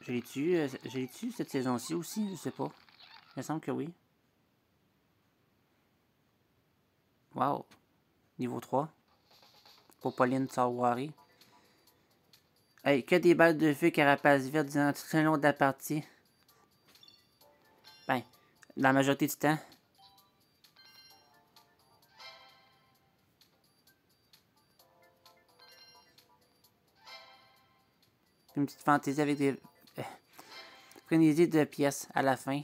Je l'ai-tu euh, je l'ai-tu cette saison-ci aussi? Je sais pas. Il me semble que oui. Wow. Niveau 3. Popoline Sawari. Hey, que des balles de feu carapace verte durant tout le long de la partie. Ben, la majorité du temps. Une petite fantaisie avec des... Euh, frénésie de pièces à la fin.